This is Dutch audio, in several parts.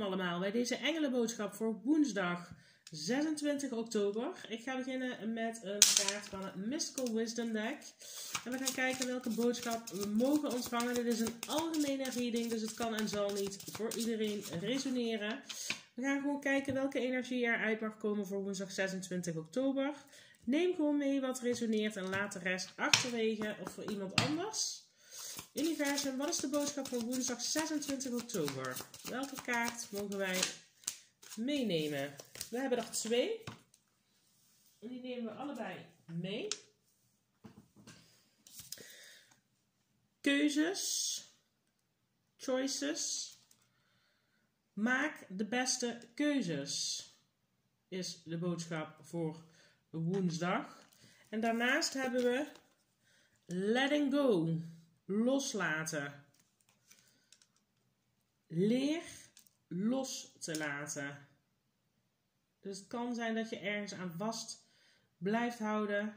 Allemaal bij deze engelenboodschap voor woensdag 26 oktober. Ik ga beginnen met een kaart van het Mystical Wisdom deck. En we gaan kijken welke boodschap we mogen ontvangen. Dit is een algemene reading, dus het kan en zal niet voor iedereen resoneren. We gaan gewoon kijken welke energie eruit mag komen voor woensdag 26 oktober. Neem gewoon mee wat resoneert en laat de rest achterwege of voor iemand anders. Universum, wat is de boodschap voor woensdag 26 oktober? Welke kaart mogen wij meenemen? We hebben er twee. En die nemen we allebei mee. Keuzes. Choices. Maak de beste keuzes. Is de boodschap voor woensdag. En daarnaast hebben we letting go loslaten. Leer los te laten. Dus het kan zijn dat je ergens aan vast blijft houden.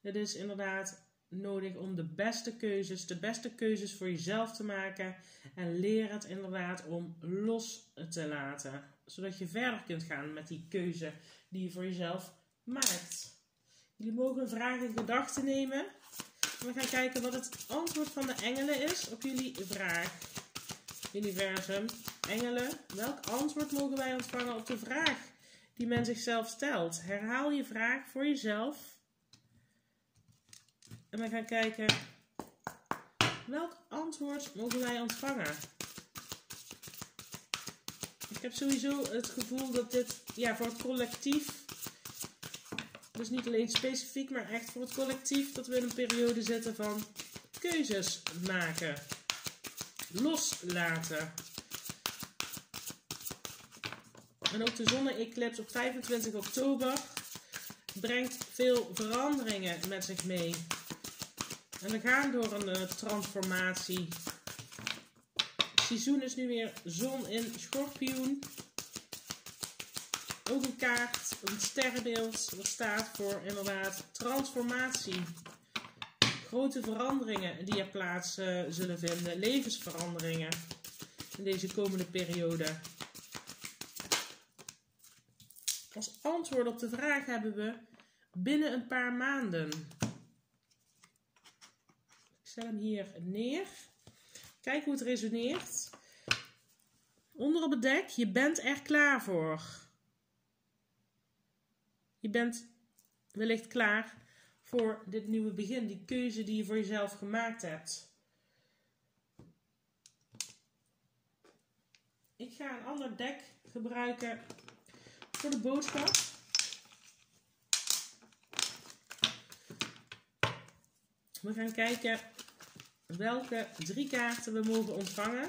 Het is inderdaad nodig om de beste keuzes, de beste keuzes voor jezelf te maken. En leer het inderdaad om los te laten. Zodat je verder kunt gaan met die keuze die je voor jezelf maakt. Jullie mogen vraag in gedachten nemen. We gaan kijken wat het antwoord van de engelen is op jullie vraag. Universum, engelen, welk antwoord mogen wij ontvangen op de vraag die men zichzelf stelt? Herhaal je vraag voor jezelf. En we gaan kijken welk antwoord mogen wij ontvangen. Ik heb sowieso het gevoel dat dit ja, voor het collectief dus niet alleen specifiek, maar echt voor het collectief. Dat we in een periode zitten van keuzes maken. Loslaten. En ook de zonne-eclipse op 25 oktober brengt veel veranderingen met zich mee. En we gaan door een uh, transformatie. Seizoen is nu weer zon in schorpioen ook een kaart, een sterrenbeeld, dat staat voor inderdaad transformatie. Grote veranderingen die er plaats uh, zullen vinden, levensveranderingen in deze komende periode. Als antwoord op de vraag hebben we binnen een paar maanden. Ik zet hem hier neer. Kijk hoe het resoneert. Onder op het dek, je bent er klaar voor. Je bent wellicht klaar voor dit nieuwe begin, die keuze die je voor jezelf gemaakt hebt. Ik ga een ander dek gebruiken voor de boodschap. We gaan kijken welke drie kaarten we mogen ontvangen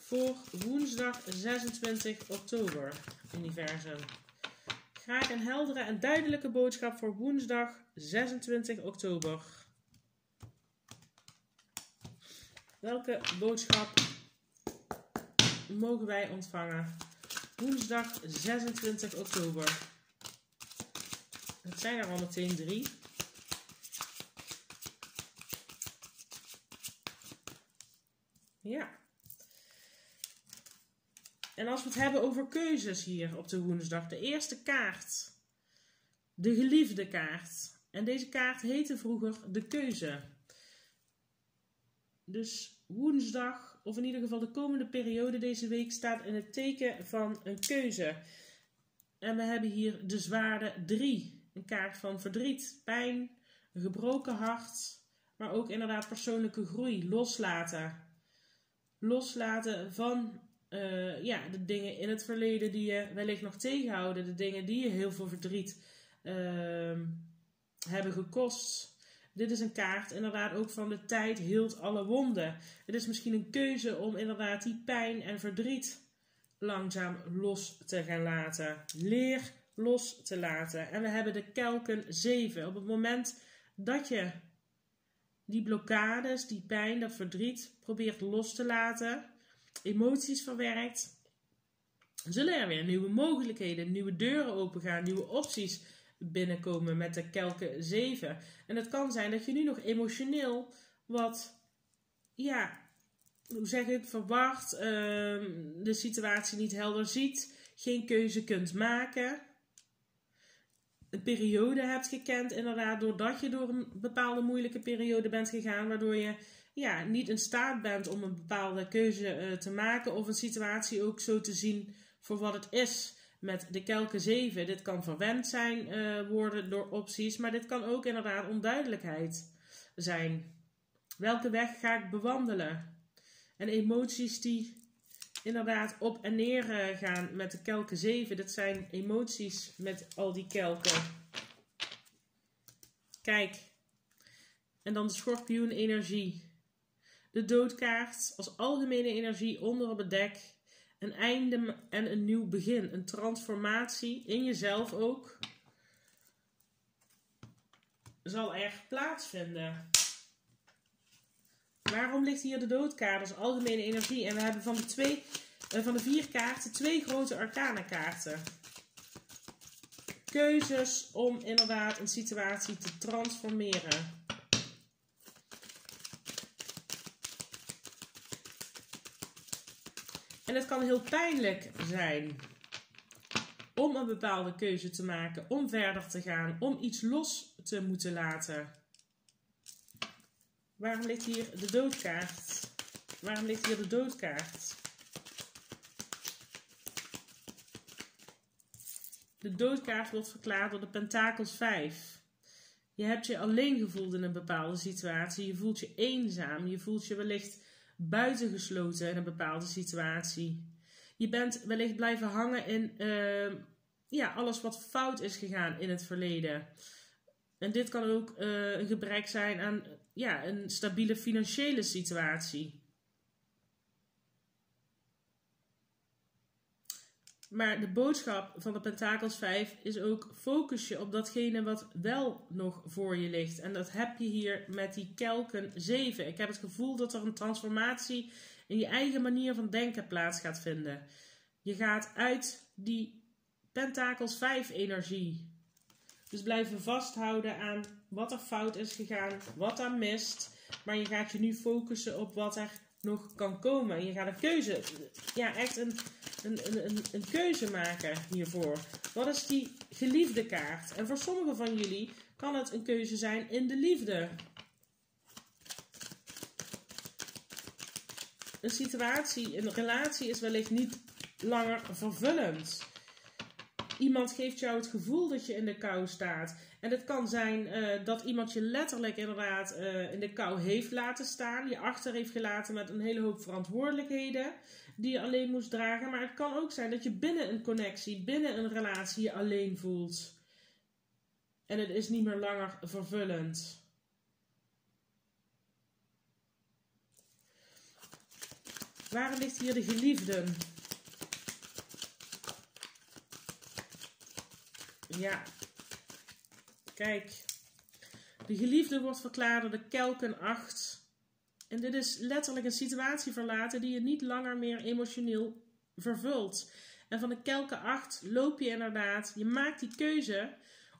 voor woensdag 26 oktober, universum. Graag een heldere en duidelijke boodschap voor woensdag 26 oktober. Welke boodschap mogen wij ontvangen? Woensdag 26 oktober. Het zijn er al meteen drie. Ja. En als we het hebben over keuzes hier op de woensdag, de eerste kaart, de geliefde kaart. En deze kaart heette vroeger de keuze. Dus woensdag, of in ieder geval de komende periode deze week, staat in het teken van een keuze. En we hebben hier de zwaarde 3. Een kaart van verdriet, pijn, een gebroken hart, maar ook inderdaad persoonlijke groei, loslaten. Loslaten van uh, ja, de dingen in het verleden die je wellicht nog tegenhouden, de dingen die je heel veel verdriet uh, hebben gekost. Dit is een kaart inderdaad ook van de tijd hield alle wonden. Het is misschien een keuze om inderdaad die pijn en verdriet langzaam los te gaan laten. Leer los te laten. En we hebben de kelken 7. Op het moment dat je die blokkades, die pijn, dat verdriet probeert los te laten, emoties verwerkt, zullen er weer nieuwe mogelijkheden, nieuwe deuren opengaan, nieuwe opties binnenkomen met de kelken 7. En het kan zijn dat je nu nog emotioneel wat, ja, hoe zeg ik, verward, ehm, de situatie niet helder ziet, geen keuze kunt maken. Een periode hebt gekend, inderdaad, doordat je door een bepaalde moeilijke periode bent gegaan, waardoor je ja, niet in staat bent om een bepaalde keuze eh, te maken of een situatie ook zo te zien voor wat het is. Met de kelke 7, dit kan verwend zijn uh, worden door opties, maar dit kan ook inderdaad onduidelijkheid zijn. Welke weg ga ik bewandelen? En emoties die inderdaad op en neer eh, gaan met de kelken 7. Dat zijn emoties met al die kelken. Kijk. En dan de schorpioen energie. De doodkaart als algemene energie onder op het dek. Een einde en een nieuw begin. Een transformatie in jezelf ook. Zal er plaatsvinden. Waarom ligt hier de doodkaart als algemene energie? En we hebben van de, twee, uh, van de vier kaarten twee grote arcana kaarten. Keuzes om inderdaad een situatie te transformeren. En het kan heel pijnlijk zijn om een bepaalde keuze te maken, om verder te gaan, om iets los te moeten laten. Waarom ligt hier de doodkaart? Waarom ligt hier de doodkaart? De doodkaart wordt verklaard door de Pentakels 5. Je hebt je alleen gevoeld in een bepaalde situatie. Je voelt je eenzaam. Je voelt je wellicht buitengesloten in een bepaalde situatie. Je bent wellicht blijven hangen in uh, ja, alles wat fout is gegaan in het verleden. En dit kan ook uh, een gebrek zijn aan ja, een stabiele financiële situatie. Maar de boodschap van de Pentakels 5 is ook focus je op datgene wat wel nog voor je ligt. En dat heb je hier met die kelken 7. Ik heb het gevoel dat er een transformatie in je eigen manier van denken plaats gaat vinden. Je gaat uit die Pentakels 5 energie. Dus blijven vasthouden aan wat er fout is gegaan, wat er mist. Maar je gaat je nu focussen op wat er nog kan komen. En je gaat een keuze, ja, echt een, een, een, een keuze maken hiervoor. Wat is die geliefde kaart? En voor sommigen van jullie kan het een keuze zijn in de liefde. Een situatie, een relatie is wellicht niet langer vervullend. Iemand geeft jou het gevoel dat je in de kou staat. En het kan zijn uh, dat iemand je letterlijk inderdaad uh, in de kou heeft laten staan. Je achter heeft gelaten met een hele hoop verantwoordelijkheden die je alleen moest dragen. Maar het kan ook zijn dat je binnen een connectie, binnen een relatie je alleen voelt. En het is niet meer langer vervullend. Waar ligt hier de geliefde? Ja. Kijk. De geliefde wordt verklaard door de kelken 8. En dit is letterlijk een situatie verlaten die je niet langer meer emotioneel vervult. En van de kelken 8 loop je inderdaad, je maakt die keuze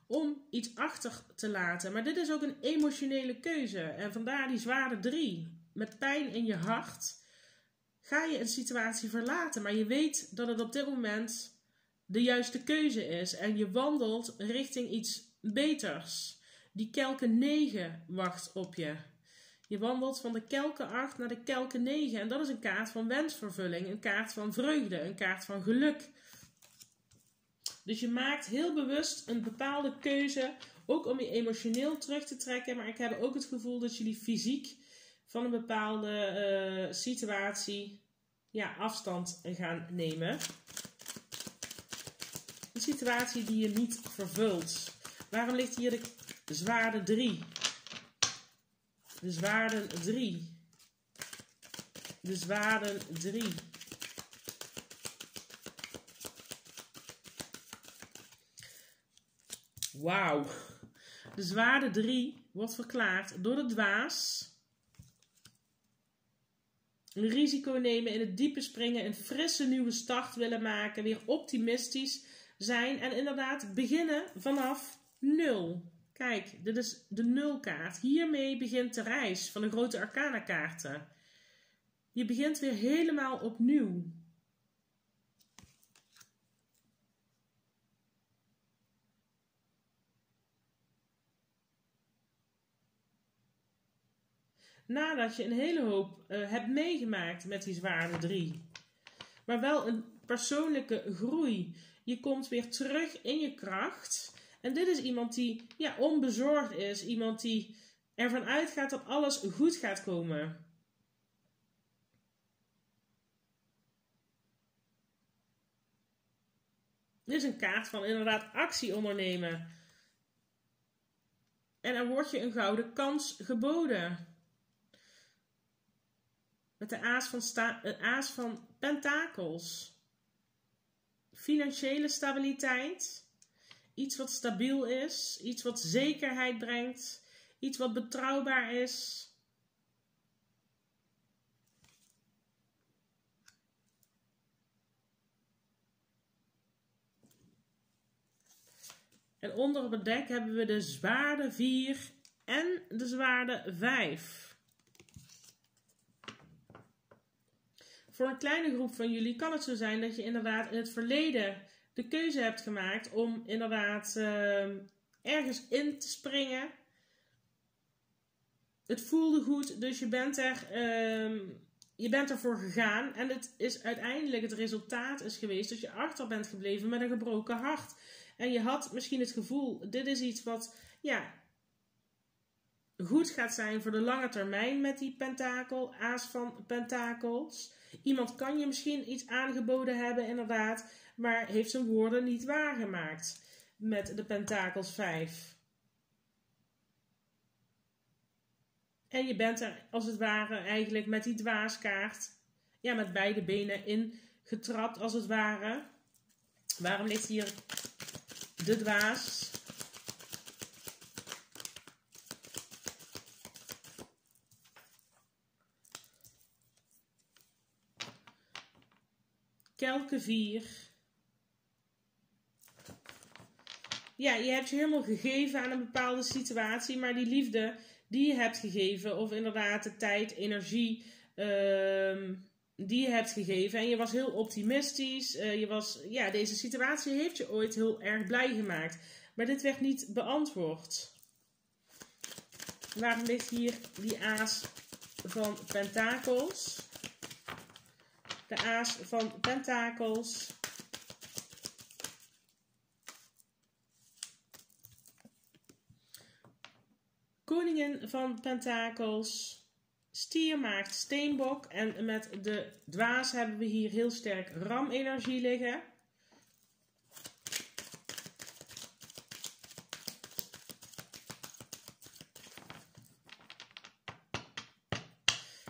om iets achter te laten. Maar dit is ook een emotionele keuze. En vandaar die zware 3. Met pijn in je hart ga je een situatie verlaten. Maar je weet dat het op dit moment de juiste keuze is en je wandelt richting iets beters. Die kelke 9 wacht op je. Je wandelt van de kelke 8 naar de kelke 9 en dat is een kaart van wensvervulling, een kaart van vreugde, een kaart van geluk. Dus je maakt heel bewust een bepaalde keuze, ook om je emotioneel terug te trekken, maar ik heb ook het gevoel dat jullie fysiek van een bepaalde uh, situatie ja, afstand gaan nemen. Een situatie die je niet vervult. Waarom ligt hier de zwaarde 3? De zwaarden 3. De zwaarden 3. Wauw. De zwaarde 3 wordt verklaard door de dwaas. Een risico nemen, in het diepe springen, een frisse nieuwe start willen maken, weer optimistisch zijn en inderdaad beginnen vanaf nul. Kijk, dit is de nulkaart. Hiermee begint de reis van de grote arcana kaarten. Je begint weer helemaal opnieuw. Nadat je een hele hoop uh, hebt meegemaakt met die zwaarde 3. Maar wel een persoonlijke groei. Je komt weer terug in je kracht. En dit is iemand die ja, onbezorgd is. Iemand die ervan uitgaat dat alles goed gaat komen. Dit is een kaart van inderdaad actie ondernemen. En er wordt je een gouden kans geboden. Met de aas van, sta een aas van pentakels. Financiële stabiliteit. Iets wat stabiel is. Iets wat zekerheid brengt. Iets wat betrouwbaar is. En onder op het dek hebben we de zwaarde 4 en de zwaarde 5. Voor een kleine groep van jullie kan het zo zijn dat je inderdaad in het verleden de keuze hebt gemaakt om inderdaad uh, ergens in te springen. Het voelde goed, dus je bent er, uh, je bent ervoor gegaan. En het is uiteindelijk het resultaat is geweest dat je achter bent gebleven met een gebroken hart. En je had misschien het gevoel, dit is iets wat ja, goed gaat zijn voor de lange termijn met die pentakel, aas van pentakels. Iemand kan je misschien iets aangeboden hebben, inderdaad, maar heeft zijn woorden niet waargemaakt met de pentakels 5. En je bent er als het ware eigenlijk met die dwaaskaart, ja, met beide benen in getrapt als het ware. Waarom ligt hier de dwaas? Kelke 4. Ja, je hebt je helemaal gegeven aan een bepaalde situatie, maar die liefde die je hebt gegeven, of inderdaad de tijd, energie uh, die je hebt gegeven, en je was heel optimistisch, uh, je was, ja, deze situatie heeft je ooit heel erg blij gemaakt, maar dit werd niet beantwoord. Waarom ligt hier die aas van pentakels? de aas van pentakels. Van pentakels. Stier maakt steenbok. En met de dwaas hebben we hier heel sterk ram-energie liggen.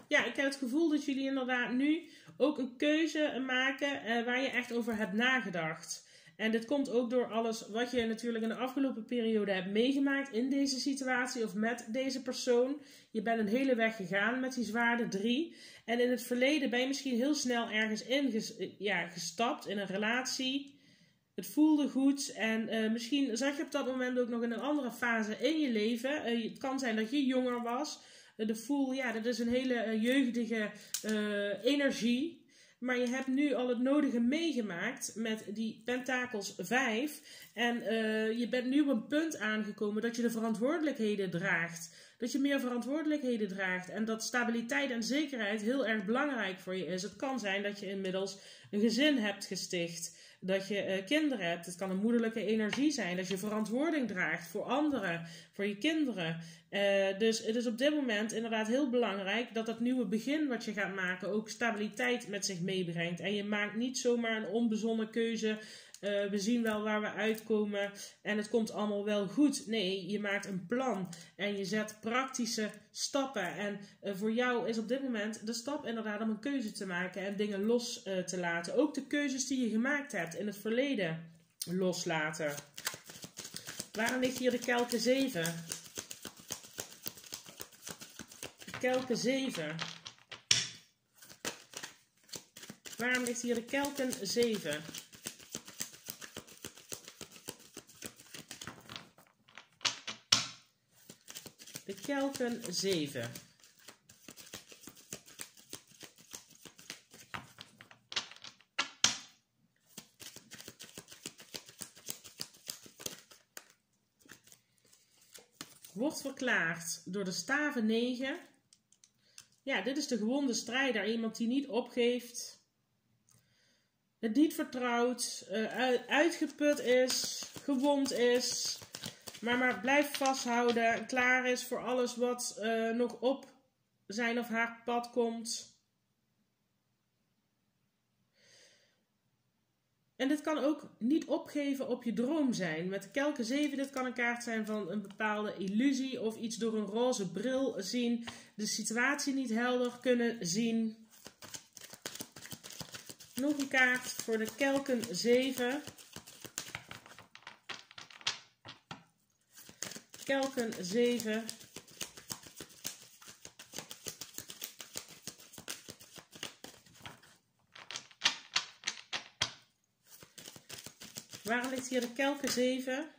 Ja, ik heb het gevoel dat jullie inderdaad nu ook een keuze maken uh, waar je echt over hebt nagedacht. En dit komt ook door alles wat je natuurlijk in de afgelopen periode hebt meegemaakt in deze situatie of met deze persoon. Je bent een hele weg gegaan met die zwaarde 3. En in het verleden ben je misschien heel snel ergens in ja, gestapt in een relatie. Het voelde goed en uh, misschien zat je op dat moment ook nog in een andere fase in je leven. Uh, het kan zijn dat je jonger was de voel, ja, dat is een hele jeugdige energie. Maar je hebt nu al het nodige meegemaakt met die Pentakels 5. En uh, je bent nu op een punt aangekomen dat je de verantwoordelijkheden draagt. Dat je meer verantwoordelijkheden draagt. En dat stabiliteit en zekerheid heel erg belangrijk voor je is. Het kan zijn dat je inmiddels een gezin hebt gesticht dat je uh, kinderen hebt. Het kan een moederlijke energie zijn. Dat je verantwoording draagt voor anderen, voor je kinderen. Uh, dus het is op dit moment inderdaad heel belangrijk dat dat nieuwe begin wat je gaat maken ook stabiliteit met zich meebrengt. En je maakt niet zomaar een onbezonnen keuze uh, we zien wel waar we uitkomen en het komt allemaal wel goed. Nee, je maakt een plan en je zet praktische stappen. En uh, voor jou is op dit moment de stap inderdaad om een keuze te maken en dingen los uh, te laten. Ook de keuzes die je gemaakt hebt in het verleden loslaten. Waarom ligt hier de kelke 7? De kelke 7. Waarom ligt hier de kelken 7? kelken 7. Wordt verklaard door de staven 9. Ja, dit is de gewonde strijder. Iemand die niet opgeeft. Het niet vertrouwt. Eh, uitgeput is. Gewond is maar maar blijft vasthouden. Klaar is voor alles wat uh, nog op zijn of haar pad komt. En dit kan ook niet opgeven op je droom zijn. Met de kelken 7, dit kan een kaart zijn van een bepaalde illusie of iets door een roze bril zien. De situatie niet helder kunnen zien. Nog een kaart voor de kelken 7. Kelken 7. Waarom ligt hier de kelken 7?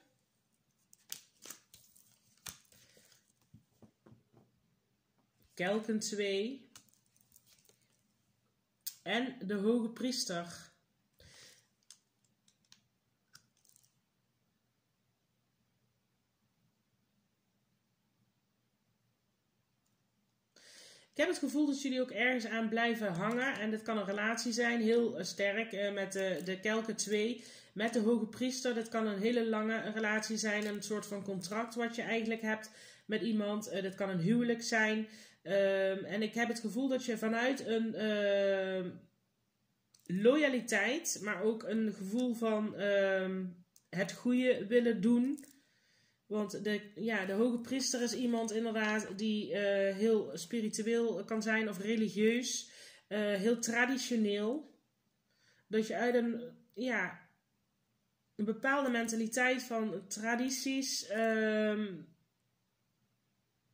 Kelken 2. En de hoge priester. Gevoel dat jullie ook ergens aan blijven hangen. En dit kan een relatie zijn, heel sterk, eh, met de, de kelken 2 met de hoge priester. Dat kan een hele lange relatie zijn, een soort van contract wat je eigenlijk hebt met iemand. Dat kan een huwelijk zijn. Ehm, en ik heb het gevoel dat je vanuit een uh, loyaliteit, maar ook een gevoel van ehm, het goede willen doen. Want de, ja, de hoge priester is iemand inderdaad die uh, heel spiritueel kan zijn of religieus, uh, heel traditioneel. Dat je uit een ja, een bepaalde mentaliteit van tradities um,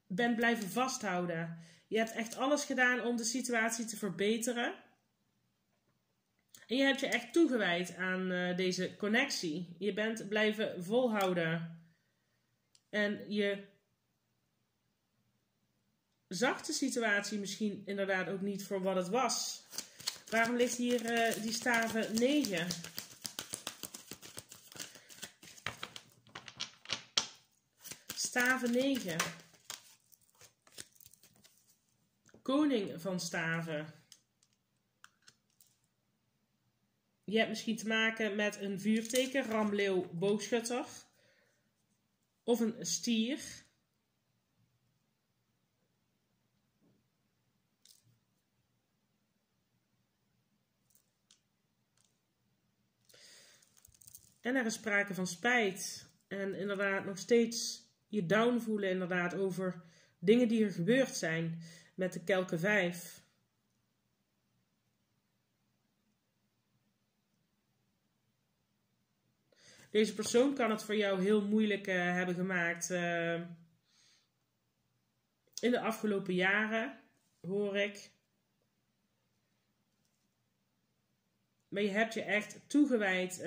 bent blijven vasthouden. Je hebt echt alles gedaan om de situatie te verbeteren. En je hebt je echt toegewijd aan uh, deze connectie. Je bent blijven volhouden. En je zag de situatie misschien inderdaad ook niet voor wat het was. Waarom ligt hier uh, die staven 9? Staven 9. Koning van staven. Je hebt misschien te maken met een vuurteken, ramleeuw, boogschutter. Of een stier. En er is sprake van spijt. En inderdaad nog steeds je down voelen inderdaad over dingen die er gebeurd zijn met de kelke 5. Deze persoon kan het voor jou heel moeilijk uh, hebben gemaakt uh, in de afgelopen jaren, hoor ik. Maar je hebt je echt toegewijd uh,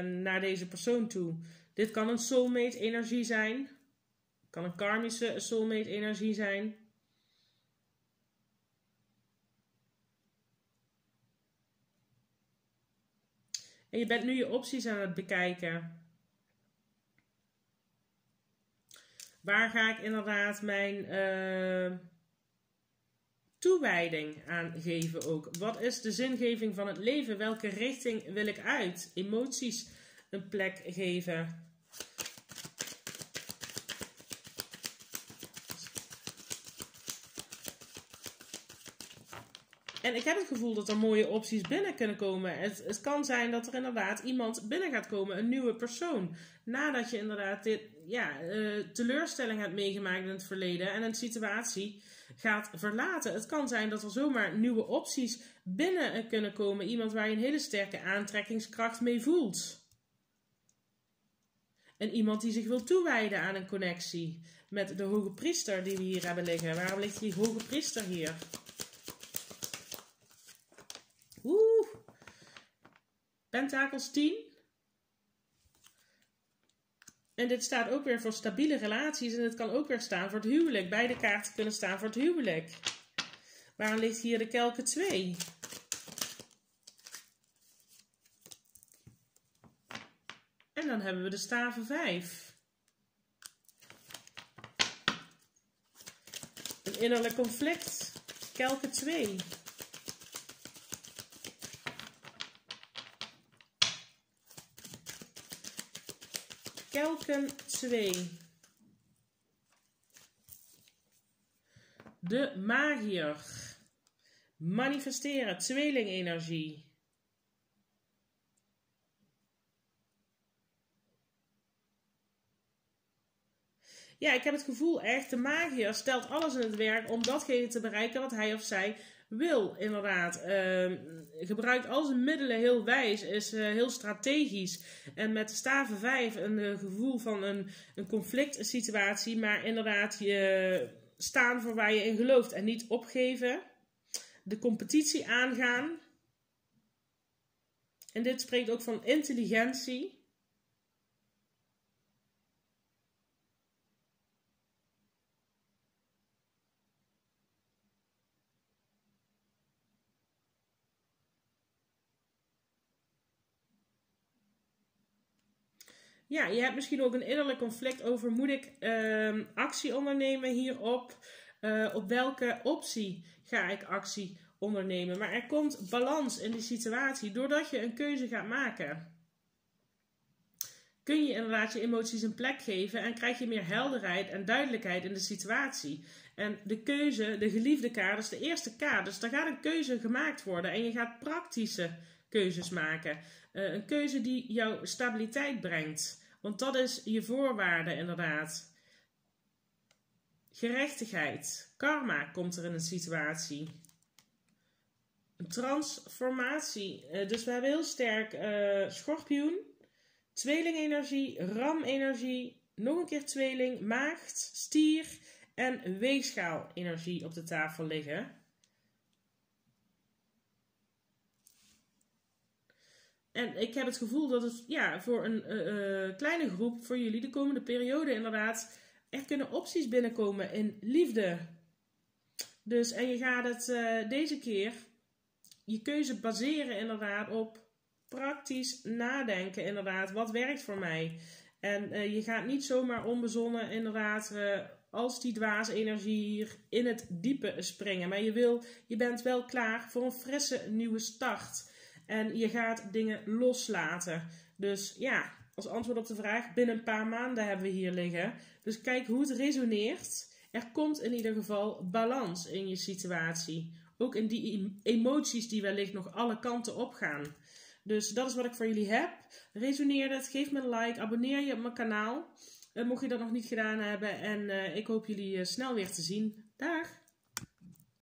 naar deze persoon toe. Dit kan een soulmate energie zijn. Kan een karmische soulmate energie zijn. Je bent nu je opties aan het bekijken. Waar ga ik inderdaad mijn uh, toewijding aan geven ook? Wat is de zingeving van het leven? Welke richting wil ik uit? Emoties een plek geven. En ik heb het gevoel dat er mooie opties binnen kunnen komen. Het, het kan zijn dat er inderdaad iemand binnen gaat komen, een nieuwe persoon. Nadat je inderdaad dit, ja, uh, teleurstelling hebt meegemaakt in het verleden en een situatie gaat verlaten. Het kan zijn dat er zomaar nieuwe opties binnen kunnen komen. Iemand waar je een hele sterke aantrekkingskracht mee voelt. En iemand die zich wil toewijden aan een connectie met de hoge priester die we hier hebben liggen. Waarom ligt die hoge priester hier? Pentakels 10. En dit staat ook weer voor stabiele relaties. En het kan ook weer staan voor het huwelijk. Beide kaarten kunnen staan voor het huwelijk. Waarom ligt hier de kelken 2? En dan hebben we de staven 5. innerlijk conflict. Kelke 2. Kelken 2. De magier. Manifesteren, tweelingenergie. Ja, ik heb het gevoel echt, de magier stelt alles in het werk om datgene te bereiken wat hij of zij wil, inderdaad. Uh, gebruikt al zijn middelen heel wijs, is uh, heel strategisch. En met staven 5 een uh, gevoel van een, een conflict situatie, maar inderdaad je staan voor waar je in gelooft en niet opgeven. De competitie aangaan. En dit spreekt ook van intelligentie. Ja, je hebt misschien ook een innerlijk conflict over moet ik uh, actie ondernemen hierop? Uh, op welke optie ga ik actie ondernemen? Maar er komt balans in die situatie doordat je een keuze gaat maken. Kun je inderdaad je emoties een plek geven en krijg je meer helderheid en duidelijkheid in de situatie. En de keuze, de geliefde kaart, de eerste kaart. Dus daar gaat een keuze gemaakt worden en je gaat praktische keuzes maken. Uh, een keuze die jou stabiliteit brengt. Want dat is je voorwaarde inderdaad. Gerechtigheid. Karma komt er in een situatie. Een transformatie. Uh, dus we hebben heel sterk uh, schorpioen. Tweelingenergie. Ram-energie. Nog een keer tweeling. Maagd. Stier. En weegschaal-energie op de tafel liggen. En ik heb het gevoel dat het ja, voor een uh, kleine groep, voor jullie, de komende periode inderdaad, er kunnen opties binnenkomen in liefde. Dus, en je gaat het uh, deze keer, je keuze baseren inderdaad op praktisch nadenken inderdaad. Wat werkt voor mij? En je gaat niet zomaar onbezonnen inderdaad als die dwaasenergie hier in het diepe springen. Maar je, wil, je bent wel klaar voor een frisse nieuwe start. En je gaat dingen loslaten. Dus ja, als antwoord op de vraag, binnen een paar maanden hebben we hier liggen. Dus kijk hoe het resoneert. Er komt in ieder geval balans in je situatie. Ook in die emoties die wellicht nog alle kanten opgaan. Dus dat is wat ik voor jullie heb. Resoneer het, geef me een like, abonneer je op mijn kanaal. Uh, mocht je dat nog niet gedaan hebben. En uh, ik hoop jullie uh, snel weer te zien. Dag!